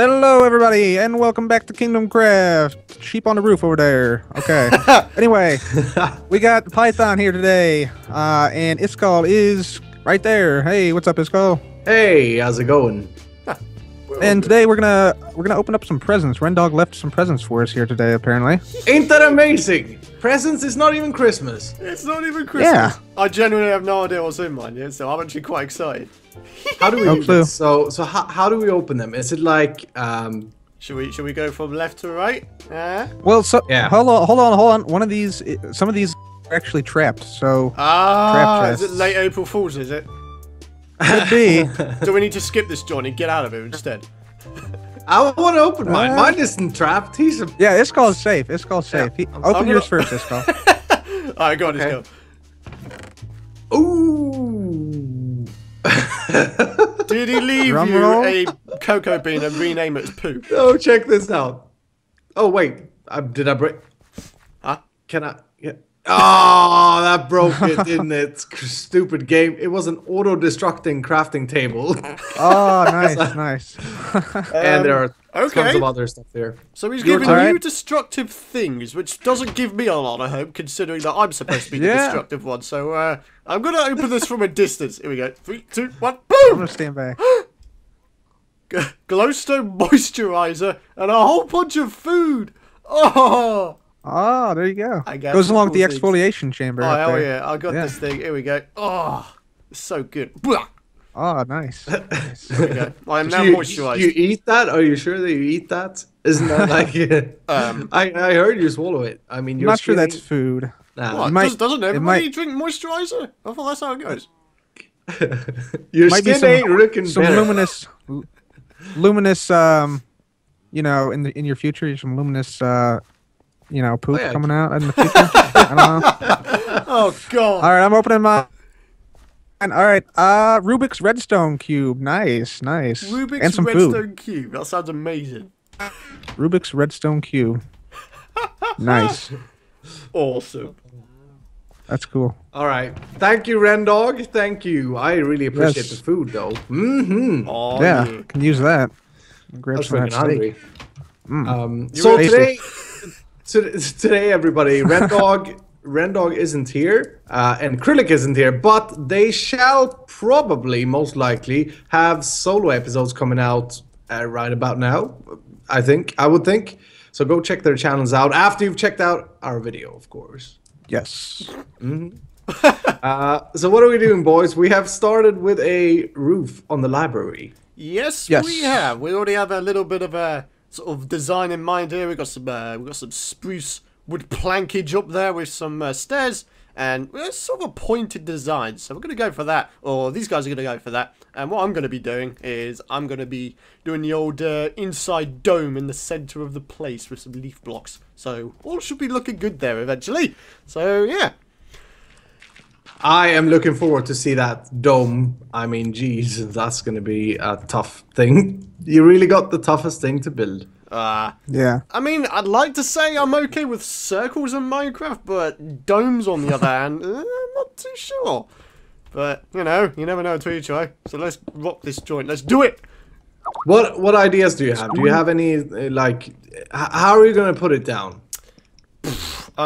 Hello, everybody, and welcome back to Kingdomcraft. Sheep on the roof over there. Okay. anyway, we got Python here today, uh, and Iskall is right there. Hey, what's up, Iskall? Hey, how's it going? And today we're gonna we're gonna open up some presents. Rendog left some presents for us here today, apparently. Ain't that amazing? Presents is not even Christmas. It's not even Christmas. Yeah. I genuinely have no idea what's in mine yet, so I'm actually quite excited. How do we No do clue. So, so how, how do we open them? Is it like, um, Should we should we go from left to right? Uh, Well, so Yeah. hold on, hold on, hold on. One of these, some of these are actually trapped, so ah, Trap is it late April Fools, is it? could be. Do we need to skip this, John, and get out of here instead? I want to open mine. Uh, mine isn't trapped. He's a. yeah, Iskall is safe. Iskall is safe. He, open I'm yours gonna- first, Iskall. Alright, go on, let's Okay. go. Ooh. Did he leave Drum you roll. a cocoa bean and rename it as poo? oh, check this out. Oh wait, I, did I break? Huh? Can I? Yeah. Oh, that broke it, didn't it? Stupid game. It was an auto-destructing crafting table, Oh, nice, nice. and there are tons okay. of other stuff there. So he's Your giving turn. you destructive things, which doesn't give me a lot of hope, considering that I'm supposed to be the destructive one. So uh, I'm gonna open this from a distance. Here we go. Three, two, one, boom! I'm gonna stand back. Glowstone moisturizer and a whole bunch of food. Oh, Oh, there you go. I got Goes some along with the cool things. exfoliation chamber. oh up hell there. yeah! I got Yeah. this thing. Here we go. Oh, so good. Blah. Oh, nice. nice. Here we. I am now you, moisturized. you eat that? Are you sure that you eat that? Isn't that like? Um, I I heard you swallow it. I mean, I'm you're not sure that's food. Nah. what, might- does, doesn't everybody might- drink moisturizer? I thought that's how it goes. Your Might be skin some- ain't looking Some better. luminous, lu- luminous. Um, you know, in the in your future, some luminous. Uh, you know, poop yeah. coming out in the future. I don't know. Oh god. All right, I'm opening my. And all right, uh, Rubik's Redstone cube. Nice, nice. Rubik's and some Redstone food. Cube. That sounds amazing. Rubik's Redstone cube. Nice. Awesome. That's cool. All right. Thank you, Rendog. Thank you. I really appreciate Yes. the food, though. Mm-hmm. Oh yeah, yeah. can use that. I Grab was some that steak. hungry. Um, so were- today, to- today, everybody, Rendog, Rendog isn't here, uh, and Kryllyk isn't here, but they shall probably, most likely, have solo episodes coming out uh, right about now. I think. I would think. So go check their channels out after you've checked out our video, of course. Yes. Uh, so what are we doing, boys? We have started with a roof on the library. Yes, Yes. we have. We already have a little bit of a sort of design in mind here. We got some, uh, we got some spruce wood plankage up there with some uh, stairs, and it's sort of a pointed design. So we're gonna go for that, or these guys are gonna go for that. And what I'm gonna be doing is I'm gonna be doing the old uh, inside dome in the center of the place with some leaf blocks. So all should be looking good there eventually. So yeah. I am looking forward to see that dome. I mean, geez, that's going to be a tough thing. You really got the toughest thing to build. Uh, Yeah. I mean, I'd like to say I'm okay with circles in Minecraft, but domes, on the other hand, uh, I'm not too sure. But, you know, you never know until you try. So let's rock this joint. Let's do it! What what ideas do you have? Do you have any uh, like? h- how are you going to put it down? I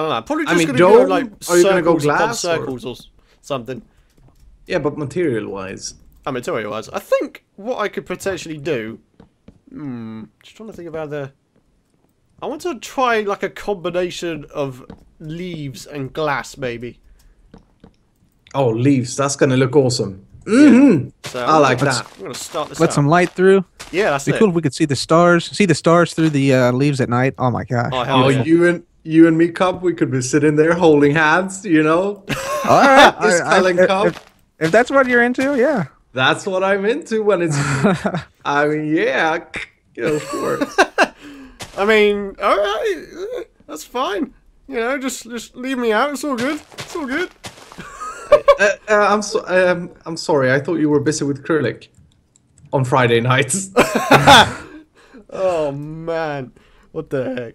don't know. Probably I just mean, gonna go like Are you gonna go circles glass, or- circles or... s- something. Yeah, but material wise. I mean, tell you I think what I could potentially do. Hmm. Just trying to think about the. I want to try like a combination of leaves and glass, maybe. Oh, leaves. That's going to look awesome. Mm-hmm. So I like Let's- that. I'm gonna start this. Let out. some light through. Yeah, that's it. Be it. cool if we could see the stars. See the stars through the uh, leaves at night. Oh my gosh. Oh, hell Oh, yeah. you and you and me, Cup, we could be sitting there holding hands. You know, All right. This I- I- Cullen Cup. if, if that's what you're into, yeah. that's what I'm into when it's. I mean, yeah, you know, of course. I mean, all right, uh, that's fine. You know, just just leave me out. It's all good. It's all good. uh, uh, I'm so, um, I'm sorry. I thought you were busy with Kryllyk on Friday nights. Oh man, what the heck?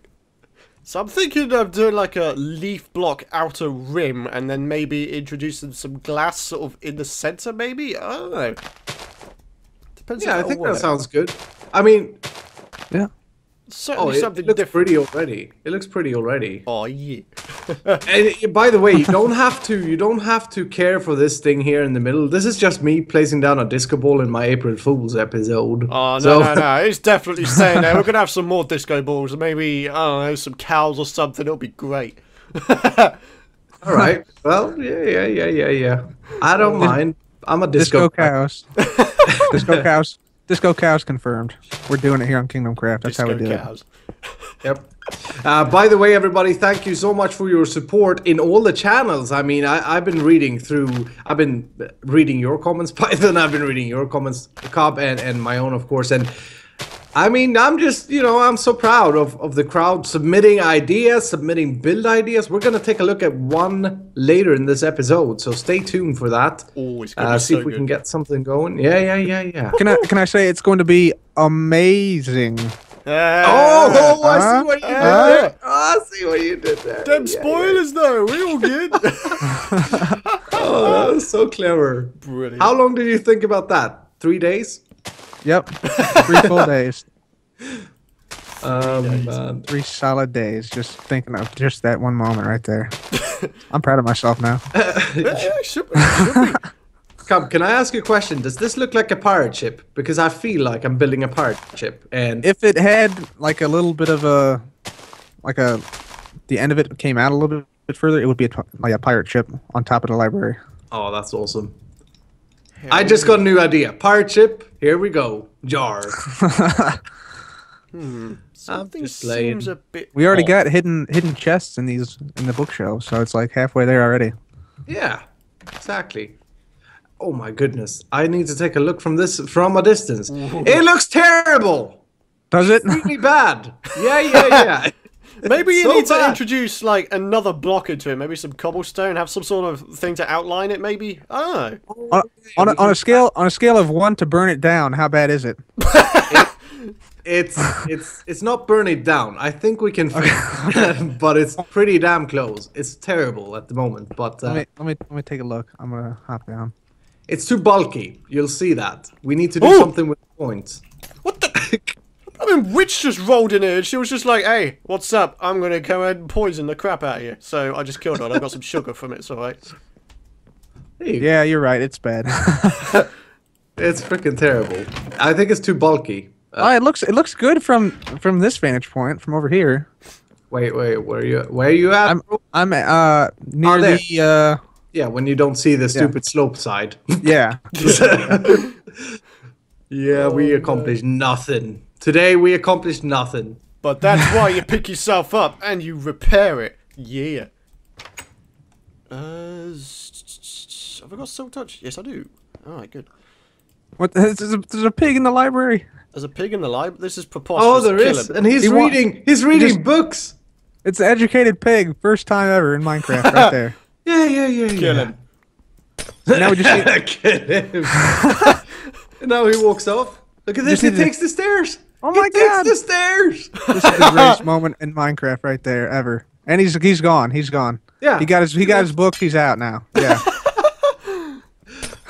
So I'm thinking of doing like a leaf block outer rim, and then maybe introducing some glass sort of in the center. Maybe I don't know. Depends. yeah, I think that sounds good. I mean, Yeah. Certainly Oh, it, something it looks different. pretty already. It looks pretty already. Oh yeah. And uh, by the way, you don't have to you don't have to care for this thing here in the middle. This is just me placing down a disco ball in my April Fool's episode. Oh no So- no no! It's definitely staying there. We're gonna have some more disco balls. Maybe I don't know some cows or something. It'll be great. All right. Well, yeah, yeah, yeah, yeah, yeah. I don't mind. I'm a Disco disco, cows. Disco cows. Disco cows confirmed. We're doing it here on Kingdomcraft. That's how we do cows. Yep. Uh, by the way, everybody, thank you so much for your support in all the channels. I mean, I, I've been reading through, I've been reading your comments, Python. I've been reading your comments, Cub, and, and my own, of course. And I mean, I'm just, you know, I'm so proud of, of the crowd submitting ideas, submitting build ideas. We're going to take a look at one later in this episode. So stay tuned for that. Oh, it's gonna Uh, see so if we good. can get something going. Yeah, yeah, yeah, yeah. Can I can I say it's going to be amazing? Oh, I Huh? see what you did Uh, there. Oh, I see what you did there. Them Yeah, yeah. spoilers though, we all good. Oh, that was so clever. Brilliant. How long did you think about that? Three days? Yep. Three full days. Um, man. Three solid days. Just thinking of just that one moment right there. I'm proud of myself now. yeah, should be, should be. Come, can I ask you a question? Does this look like a pirate ship? Because I feel like I'm building a pirate ship, and If it had like a little bit of a, like a, the end of it came out a little bit further, it would be a, t- like a pirate ship on top of the library. oh, that's awesome. I just got a new idea. Pirate ship. Here we go. Jar. Hmm. Something just saying. seems a bit. We already off. got hidden hidden chests in these in the bookshelf, so it's like halfway there already. Yeah, exactly. Oh my goodness! I need to take a look from this from a distance. It looks terrible. Does it? Really bad. Yeah, yeah, yeah. Maybe you So need to bad. introduce like another blocker into it, maybe some cobblestone, have some sort of thing to outline it. Maybe I don't know. on, on, a, on a scale on a scale of one to burn it down, how bad is it? It's it's it's not burn it down. I think we can, fix but it's pretty damn close. It's terrible at the moment, but uh, Let me let me let me take a look. I'm gonna hop down. it's too bulky. You'll see that. We need to do Ooh. something with points. What the? I mean, witch just rolled in here and she was just like, "Hey, what's up? I'm gonna go and poison the crap out of you." So I just killed her. and I got some sugar from it. It's all right. Hey, Yeah, you're right. It's bad. It's freaking terrible. I think it's too bulky. oh, it looks it looks good from from this vantage point from over here. Wait, wait, where you where are you at? I'm? I'm uh near there. the uh yeah, when you don't see the stupid slope side. yeah. yeah, we accomplished nothing. Today we accomplished nothing. But that's why you pick yourself up and you repair it. Yeah. Uh, have I got silk touch? Yes, I do. All right, good. What there's a, there's a pig in the library. There's a pig in the library. This is preposterous. Oh, there Kill is, him. and he's He wa- reading. He's reading just- books. It's an educated pig. First time ever in Minecraft, right there. Yeah, yeah, yeah, yeah. Kill him. now we just need, Kill him. and now he walks off. Look at this. Just He need to- takes the stairs. Oh he my takes God. the stairs. this is the greatest moment in Minecraft right there ever. And he's he's gone. He's gone. Yeah. He got his he got his book. He's out now. Yeah.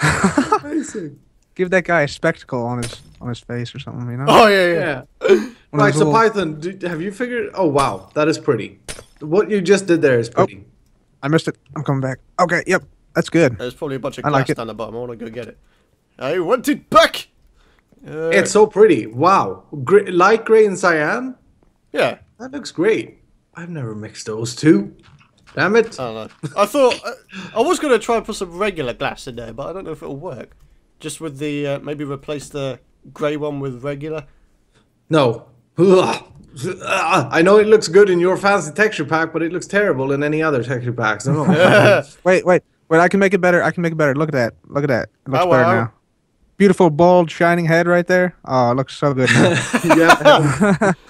Amazing. Give that guy a spectacle on his on his face or something. You know. Oh yeah, yeah. Yeah. One of So little- Python, do, have you figured? Oh wow, that is pretty. What you just did there is oh, pretty. I missed it. I'm coming back. Okay. Yep. That's good. There's probably a bunch of glass like down the bottom. I want to go get it. I want it back. Uh, It's so pretty. Wow. Gr- light gray and cyan. yeah. That looks great. I've never mixed those two. Damn it. I don't know. I thought uh, I was gonna try and put some regular glass in there, but I don't know if it'll work. Just with the uh, maybe replace the grey one with regular. No. Ugh. Ugh. I know it looks good in your fancy texture pack, but it looks terrible in any other texture packs. No. Wait, wait, wait! I can make it better. I can make it better. Look at that. Look at that. It looks Oh, better wow. now. Beautiful, bold, shining head right there. Oh, it looks so good yeah.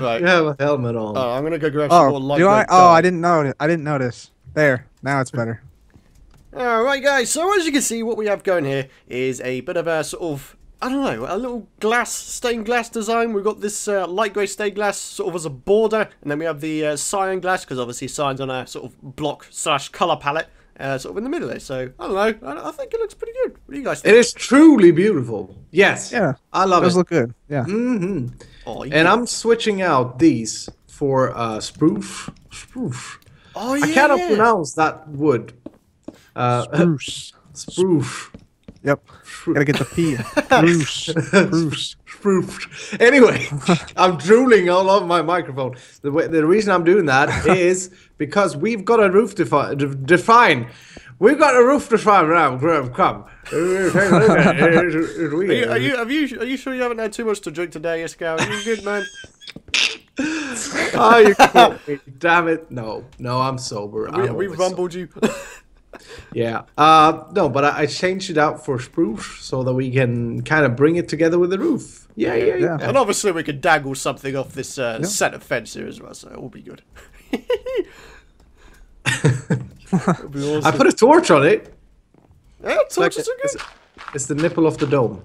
Right. You have a helmet on. Oh, I'm gonna go grab some more oh, light. do I? red Oh. I didn't know. I didn't notice. There. Now it's better. Alright guys, so as you can see what we have going here is a bit of a sort of, I don't know, a little glass, stained glass design. We've got this uh, light grey stained glass sort of as a border, and then we have the uh, cyan glass, because obviously cyan's on a sort of block slash colour palette, uh, sort of in the middle there. So, I don't know, I, I think it looks pretty good. What do you guys think? It is truly beautiful. Yes. Yeah. I love Those it. look good. Yeah. hmm Oh, And. I'm switching out these for uh, spruce. Spruce. Oh, yeah. I cannot yeah. pronounce that wood. Uh, Bruce. spruce. Yep. Gotta get the P. Bruce. Bruce. Spruce. Anyway, I'm drooling all over my microphone. The, way, the reason I'm doing that is because we've got a roof defi- de- define. We've got a roof define now. Come. come. Are you, are you, have you, are you sure you haven't had too much to drink today, Iskall? Are you good, man? oh, you caught me. Damn it. No, no, I'm sober. We, I'm we always rumbled you. Yeah. Uh, no, but I, I changed it out for spruce so that we can kind of bring it together with the roof. Yeah, yeah, yeah. Yeah. and obviously, we could dangle something off this uh, centre fence here as well, so it will be good. Be awesome. I put a torch on it. yeah, torches are it's, good. it's the nipple of the dome.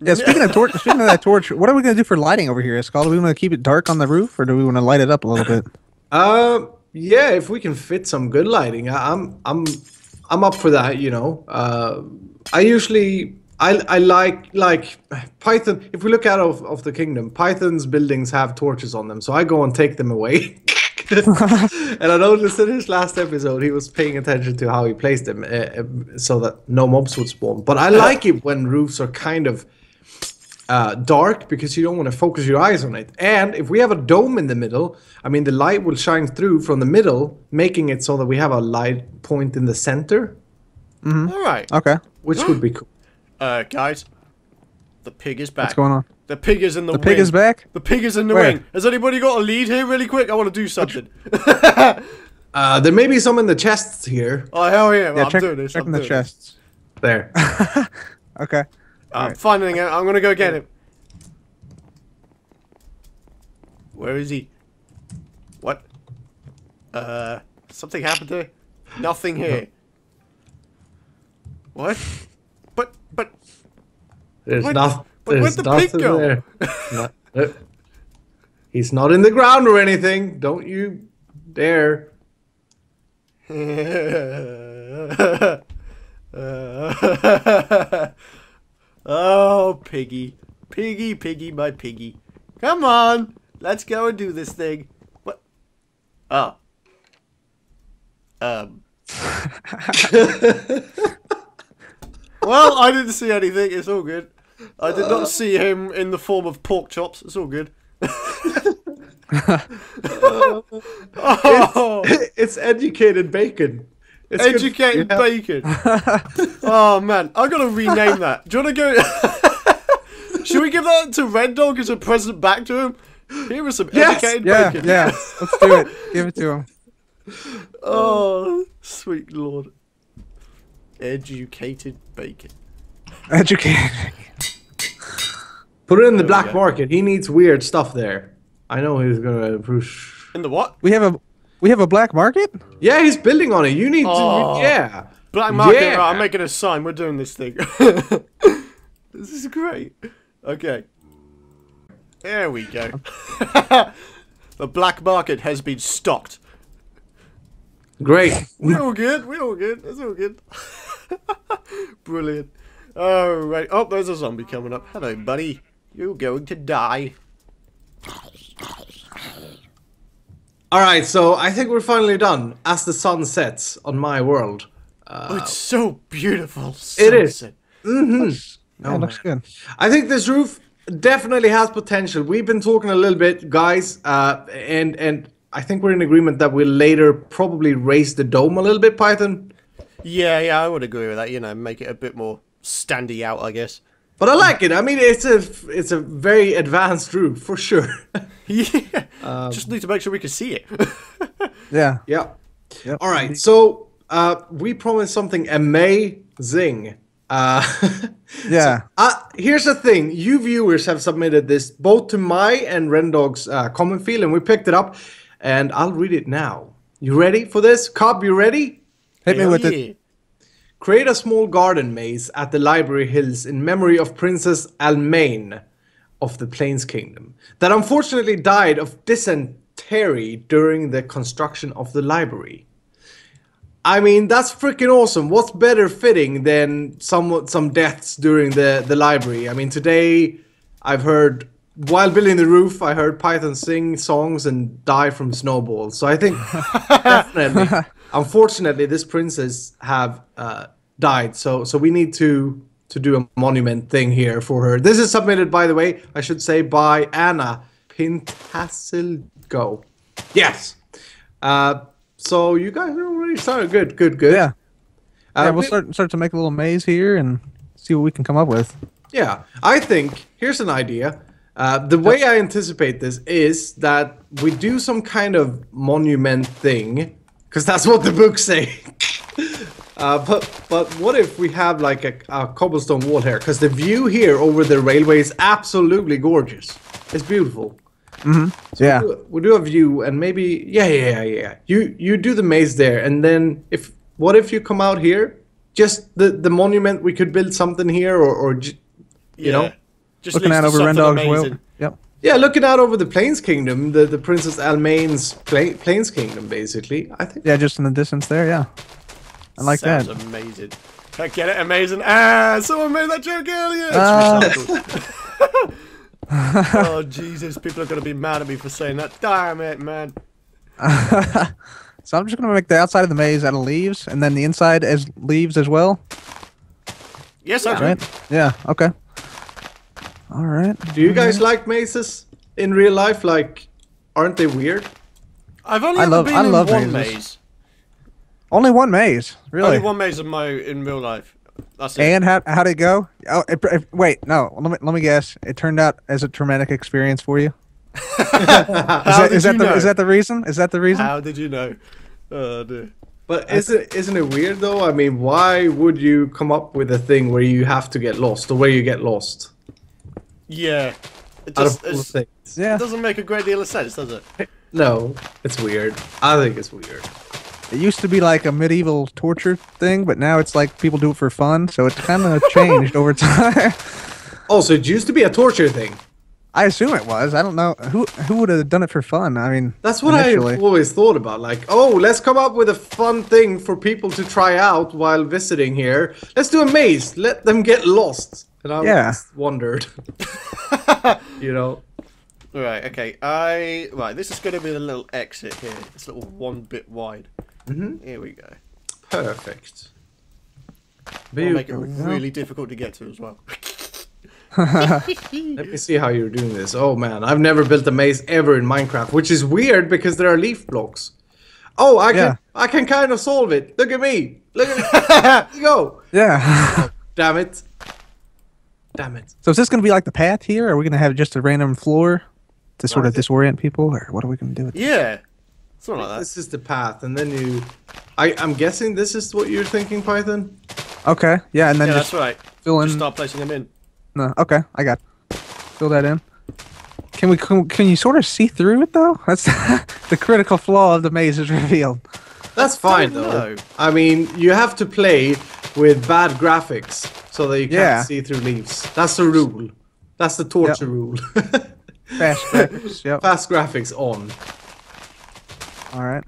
Yeah, speaking of torch, speaking of that torch, what are we gonna do for lighting over here, Skull? Do we want to keep it dark on the roof, or do we want to light it up a little bit? Um, yeah, if we can fit some good lighting, I, I'm, I'm, I'm up for that. You know, uh, I usually, I, I like like Python. If we look out of, of the kingdom, Python's buildings have torches on them, so I go and take them away. and I noticed in his last episode, he was paying attention to how he placed them, uh, so that no mobs would spawn. But I like it when roofs are kind of uh, dark because you don't want to focus your eyes on it. And if we have a dome in the middle, I mean, the light will shine through from the middle, making it so that we have a light point in the center, All right. Okay. which would be cool. Uh, guys, the pig is back. What's going on? The pig is in the, The wing. pig is back. The pig is in the Where? wing. Has anybody got a lead here, really quick? I want to do something. Uh, there may be some in the chests here. oh hell yeah! Yeah, I'm check, doing this. checking I'm the doing chests. There. Okay. I'm finding it. I'm gonna go get him. Where is he? What? Uh, something happened there. Nothing here. What? But but There's What- nothing. but where'd the pig go? there. No- uh, He's not in the ground or anything. Don't you dare. oh, piggy. Piggy, piggy, my piggy. Come on. Let's go and do this thing. What? Oh. Um. well, I didn't see anything. It's all good. I did not see him in the form of pork chops. It's all good. oh. it's educated bacon. It's good- Educated yeah. bacon. oh man, I gotta rename that. Do you wanna go? Should we give that to Rendog as a present back to him? Here is some Yes! educated Yeah, bacon. yeah. Let's do it. Give it to him. Oh, sweet lord. Educated bacon. Educated. Put it in the we black go. market. He needs weird stuff there. I know he's gonna push. In the what? We have a we have a black market. Yeah, he's building on it. You need Oh. to. Yeah. Black market. Yeah. Right, I'm making a sign. We're doing this thing. this is great. Okay. There we go. the black market has been stocked. Great. We're all good. We're all good. It's all good. Brilliant. All right. Oh, there's a zombie coming up. Hello, buddy. You're going to die. All right, so I think we're finally done. As the sun sets on my world. oh, it's so beautiful. It is. sunset. Yeah, looks good. I think this roof definitely has potential. We've been talking a little bit, guys, uh, and and I think we're in agreement that we'll later probably raise the dome a little bit, Python. Yeah, yeah, I would agree with that. You know, make it a bit more standy out, I guess. But I like it. I mean, it's a it's a very advanced roof for sure. Yeah. Um, Just need to make sure we can see it. Yeah. yeah. Yep. All right. So uh, we promised something amazing. Uh, Yeah. Uh, here's the thing. You viewers have submitted this both to my and Rendog's uh, comment field, and we picked it up. And I'll read it now. You ready for this? Cub, you ready? Hit me Hell with it. Create a small garden maze at the Library Hills in memory of Princess Almaine of the Plains Kingdom that unfortunately died of dysentery during the construction of the library. I mean, that's freaking awesome. What's better fitting than some some deaths during the the library? I mean, today I've heard while building the roof, I heard Python sing songs and die from snowballs. So I think definitely, unfortunately, this princess have uh, died. So so we need to to do a monument thing here for her. This is submitted, by the way, I should say, by Anna Pintasilgo. Yes. Uh, so you guys are already started. Good, good, good. Yeah. Uh, yeah, we'll we- start start to make a little maze here and see what we can come up with. Yeah, I think here's an idea. Uh, the way I anticipate this is that we do some kind of monument thing, because that's what the books say. uh, but but what if we have like a, a cobblestone wall here? Because the view here over the railway is absolutely gorgeous. It's beautiful. Yeah. We do a view, and maybe yeah, yeah, yeah, yeah. You you do the maze there, and then if what if you come out here? Just the the monument. We could build something here, or or j- you know. just Looking out over something Rendog's will. amazing. Yep. Yeah, looking out over the Plains Kingdom, the, the Princess Almain's Pla- Plains Kingdom, basically. I think. Yeah, just in the distance there. Yeah. I like Sounds that. amazing. I get it, amazing. Ah, someone made that joke earlier. It's Ah. oh Jesus! People are gonna be mad at me for saying that. Damn it, man. So I'm just gonna make the outside of the maze out of leaves, and then the inside as leaves as well. Yes, I. Right? Yeah. Okay. All right. Do you guys like mazes in real life? Like, aren't they weird? I've only I ever love- been I in love one mazes. maze. Only one maze, really. Only one maze in my in real life. That's it. And how how'd it go? Oh, it, it- wait, no. Let me let me guess. It turned out as a traumatic experience for you. Is How that, did is that the know? is that the reason? Is that the reason? How did you know? Oh dear. But isn't isn't it weird though? I mean, why would you come up with a thing where you have to get lost or where you get lost? Yeah. It just it's- Yeah. it doesn't make a great deal of sense, does it? No, it's weird. I think it's weird. It used to be like a medieval torture thing, but now it's like people do it for fun. So it's kind of changed over time. Oh, also, it used to be a torture thing. I assume it was. I don't know who who would have done it for fun. I mean, That's what initially. I always thought about. Like, oh, let's come up with a fun thing for people to try out while visiting here. Let's do a maze. Let them get lost. And I Yeah. just wondered. you know. Right. Okay. I right. This is going to be the little exit here. This little one bit wide. Mm-hmm. Here we go. Perfect. We'll make it really difficult to get to as well. Let me see how you're doing this. Oh man, I've never built a maze ever in Minecraft, which is weird because there are leaf blocks. Oh, I can Yeah. I can kind of solve it. Look at me. Look at me. Here you go. Yeah. Damn it. Damn it. so is this going to be like the path here? Or are we going to have just a random floor to sort of disorient people, or what are we going to do with it? Yeah. Something like that. This is the path, and then you. I I'm guessing this is what you're thinking, Python. Okay. Yeah, and then Yeah, just that's right. fill in. Just start placing them in. No, okay, I got. Fill that in. Can we? Can, can you sort of see through it though? That's the critical flaw of the maze is revealed. That's fine don't though. know. I mean, you have to play with bad graphics so that you can't Yeah. see through leaves. That's the rule. That's the torture rule. Fast graphics. Yep. Fast graphics on. All right.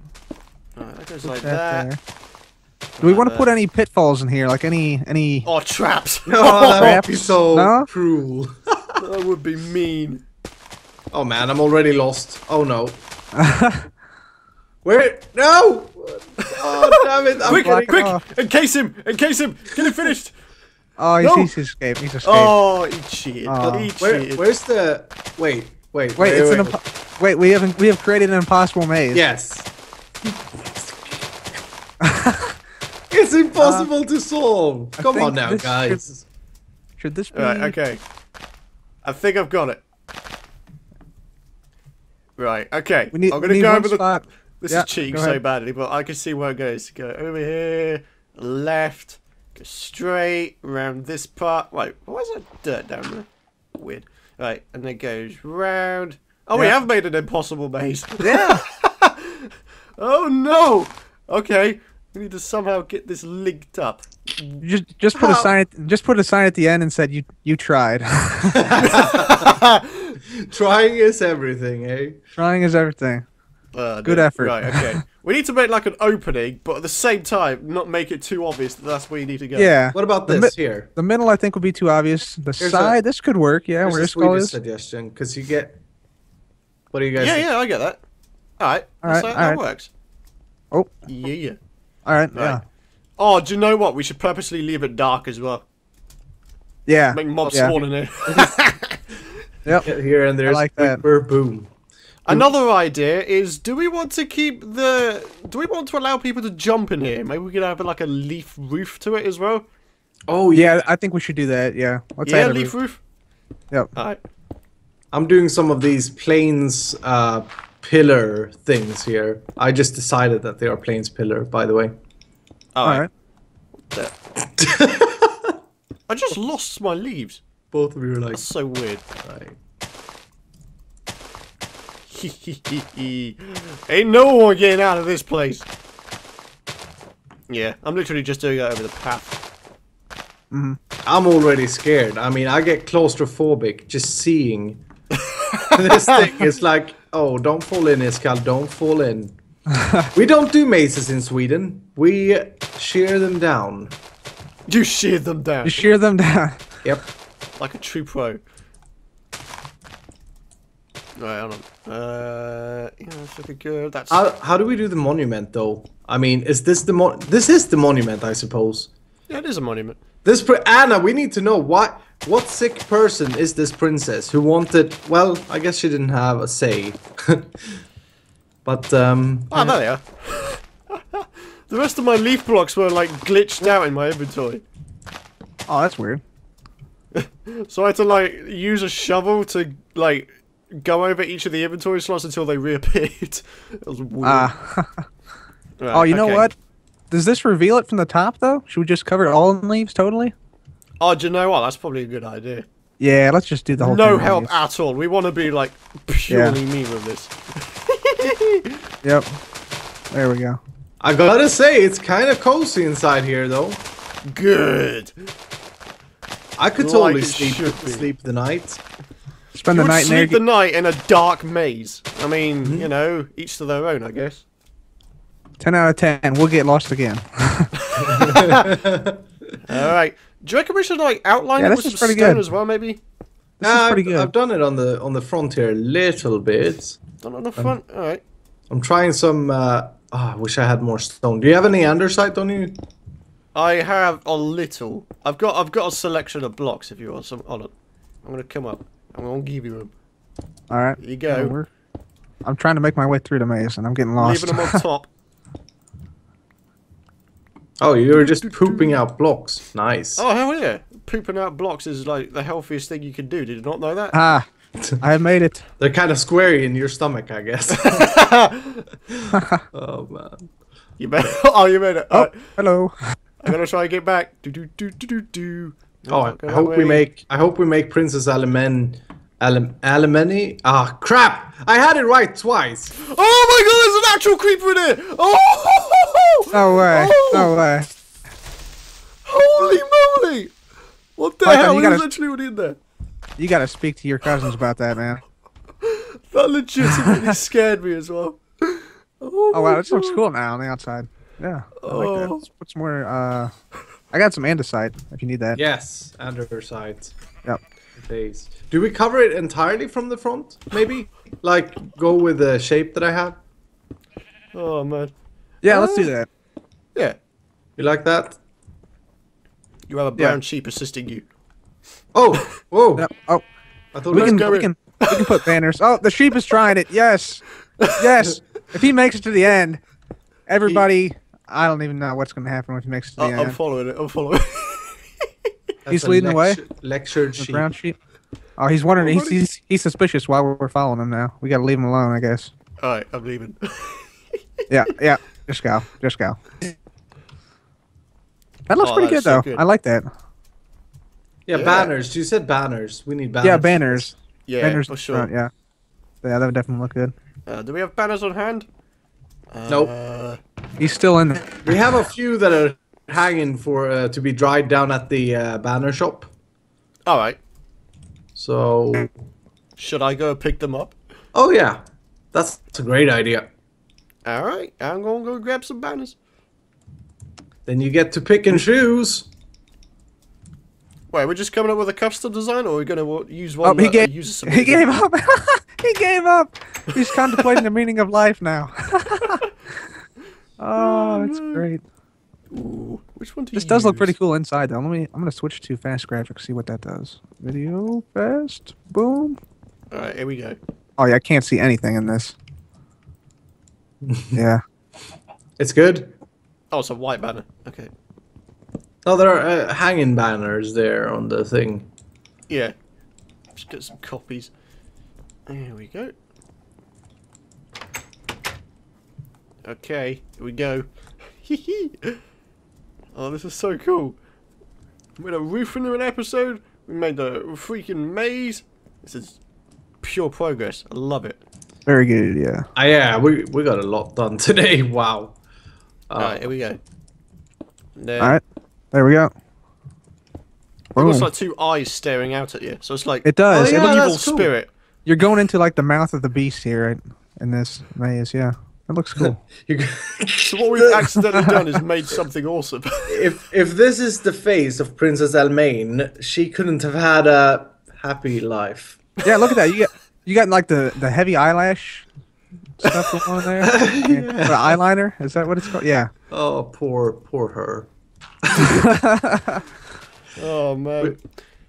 Alright, that goes like That that. Do we want to put any pitfalls in here? Like any any? Oh, traps. Oh, that would be so No? cruel. that would be mean. Oh man, I'm already lost. Oh no. Where? No! Oh damn it! I'm Quick, getting- quick! off. Encase him! Encase him! Get it finished! Oh, he's, No. he's escaped. He's escaped. Oh, he cheated. Oh. He Where, cheated. where's the? Wait, wait, wait, it's an impo- wait. We haven't we have created an impossible maze. Yes. it's impossible to solve. Come on now, guys. Should this be? Right, okay. I think I've got it. Right, okay. We need, I'm we gonna need go one over the. spot. This Yeah, is cheating so badly, but I can see where it goes. Go over here, left, go straight around this part. Wait, why is there dirt down there? Weird. Right, and it goes round. Oh, we have made an impossible maze. Yeah. oh no! Okay, we need to somehow get this linked up. just just put a sign. At, just put a sign at the end and said you you tried. Trying is everything, eh? Trying is everything. Uh, Good no. effort. Right, okay. we need to make like an opening, but at the same time, not make it too obvious that that's where you need to go. Yeah. What about The this here? The middle, I think, would be too obvious. The Here's side, a- this could work. Yeah, Here's where a this skull Swedish is. suggestion because you get. What do you guys? Yeah, think? yeah, I get that. All right, All that's right, that all right. works. Oh. Yeah, yeah. All right. Right. Yeah. Oh, do you know what? We should purposely leave it dark as well. Yeah. Make mobs Yeah. spawn in here. Yep. Get here and there's like that. Boom. Another idea is: Do we want to keep the? Do we want to allow people to jump in here? Maybe we could have like a leaf roof to it as well. Oh yeah. Yeah, I think we should do that. Yeah. Let's yeah, leaf roof. roof. Yep. All right. I'm doing some of these planes uh, pillar things here. I just decided that they are planes pillar, by the way. All All right. right. I just lost my leaves. Both of you are like, That's so weird. right. Ain't no one getting out of this place. Yeah, I'm literally just doing it over the path. Mm-hmm. I'm already scared. I mean, I get claustrophobic just seeing this thing. It's like, oh, don't fall in, Iskall, don't fall in. we don't do mazes in Sweden. We shear them down. You shear them down You shear them down. Yep. like a true pro. Right, hold on. Uh, yeah, that's looking good. That's How, how do we do the monument, though? I mean, is this the mon? This is the monument, I suppose. yeah, it is a monument. This pr- Anna, we need to know what what sick person is this princess who wanted? Well, I guess she didn't have a say, but um, Oh, there they are. the rest of my leaf blocks were like glitched out in my inventory, Oh, that's weird. so I had to like use a shovel to like go over each of the inventory slots until they reappeared. it was weird. Ah. Right, oh, you know okay. what? Does this reveal it from the top though? Should we just cover it all in leaves totally? Oh, do you know what? That's probably a good idea. Yeah, let's just do the whole No thing in help leaves. at all. We want to be like purely me with this. Yep. There we go. I gotta say it's kind of cozy inside here, though. Good. I could totally it sleep sleep the night. Spend You the would night in there. sleep the night in a dark maze. I mean, Mm-hmm. you know, each to their own, I guess. Ten out of ten. We'll get lost again. All right. Do you reckon we should like outline Yeah, it this with is some pretty stone good. as well, maybe? This Nah, is pretty I've, good. I've done it on the on the frontier a little bit. Done on the front. All right. I'm trying some. Uh, oh, I wish I had more stone. Do you have any andesite, don't you? I have a little. I've got. I've got a selection of blocks. If you want some, hold on. I'm gonna come up. I'm gonna give you them. all right. Here you go. we're- I'm trying to make my way through the maze, and I'm getting lost. Leaving them on top. Oh, you're just pooping out blocks. Nice. Oh hell yeah! Pooping out blocks is like the healthiest thing you can do. Did you not know that? ah, I have made it. They're kind of squarey in your stomach, I guess. oh man. You made. it. oh, you made it. Oh, Alright, hello. I'm gonna try and get back. Do do do do do do. Oh, I hope we make. I hope we make Princess Alamen. Alam, Alameni? Ah, crap! I had it right twice. Oh my god, there's an actual creeper in it! Oh! No way. Oh! No way. Holy moly! What the Python, hell? you There's literally one in there. You got to speak to your cousins about that, man. That legitimately scared me as well. Oh, Oh wow, this looks cool now on the outside. Yeah, I like that. Oh. Let's put some more. Uh, I got some andesite if you need that. Yes, andesite. Yep. Base. Do we cover it entirely from the front? Maybe, like go with the shape that I have. Oh man. Yeah, let's do Uh, that. Yeah. You like that? You have a Yeah. brown sheep assisting you. Oh, whoa! Yep. Oh, I thought we it can, we can we can put banners. Oh, the sheep is trying it. Yes, yes. If he makes it to the end, everybody. I don't even know what's going to happen if he makes it to the I'm end. following it. I'm following. That's he's a leading the way. lectu- Lectured The sheep. brown sheep. Oh, he's wondering. He's, he's he's suspicious why we're following him now. We got to leave him alone, I guess. All right, I'm leaving. Yeah, yeah. Just go. Just go. That looks Oh, pretty that good is so though. good. I like that. Yeah, Yeah. banners. You said banners. We need banners. Yeah, banners. yeah, banners for sure. front, yeah. Yeah, that would definitely look good. Uh, do we have banners on hand? Nope. Uh, He's still in there. We have a few that are hanging for uh, to be dried down at the uh, banner shop. all right. So, Should I go pick them up? oh yeah, that's, that's a great idea. All right, I'm gonna go grab some banners. Then you get to pick and choose. Wait, we're just coming up with a custom design, or are we're gonna what, use Oh, one he gave, uses some? he gave up. he gave up. He's contemplating the meaning of life now. oh, it's great. Ooh, which one do you This does look pretty cool inside, though. Let me. I'm gonna switch to fast graphics. See what that does. Video fast. Boom. All right, here we go. Oh yeah, I can't see anything in this. yeah. It's good. Oh, it's a white banner. Okay. Oh, there are uh, hanging banners there on the thing. Yeah. Just get some copies. There we go. Okay, here we go. oh, this is so cool. We made a roof in an episode. We made a freaking maze. This is pure progress. I love it. Very good. Yeah. Ah, yeah, we we got a lot done today. Wow. Uh, Alright, here we go. There. All right. There we go. It looks like two eyes staring out at you. So it's like It does. Oh, It yeah, looks- evil cool. spirit. you're going into like the mouth of the beast here, right? In this maze. Yeah. It looks cool. So what we've accidentally done is made something awesome. if if this is the face of Princess Almaine, she couldn't have had a happy life. yeah. Look at that. You got you got like the the heavy eyelash stuff going on there. Yeah. The eyeliner. Is that what it's called? Yeah. Oh, poor poor her. oh man.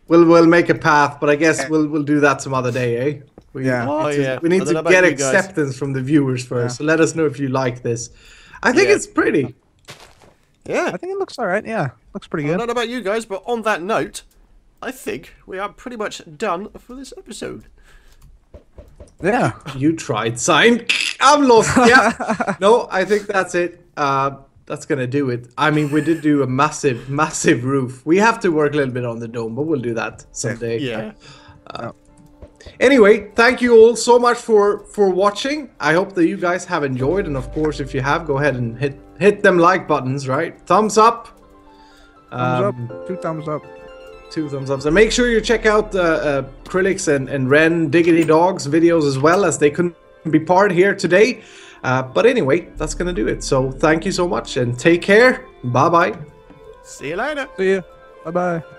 We'll we'll make a path, but I guess we'll we'll do that some other day, eh? We, Yeah. Oh to- yeah. we need I don't know to get acceptance from the viewers first. So let us know if you like this. I think Yeah. it's pretty. Yeah. I think it looks all right. Yeah. Looks pretty I good. don't know about you guys, but on that note, I think we are pretty much done for this episode. Yeah. You tried, sign. I'm lost. Yeah. no, I think that's it. Uh, that's gonna do it. I mean, we did do a massive, massive roof. We have to work a little bit on the dome, but we'll do that someday. Yeah. Anyway, thank you all so much for for watching. I hope that you guys have enjoyed, and of course, if you have, go ahead and hit hit them like buttons. Right, thumbs up. Thumbs Um, up. Two thumbs up. two thumbs ups and make sure you check out uh, uh, Kryllyk's and, and Ren Diggity Dogs videos as well as they couldn't be part here today uh, but anyway that's gonna do it so thank you so much and take care bye bye See you later. See you. Bye bye.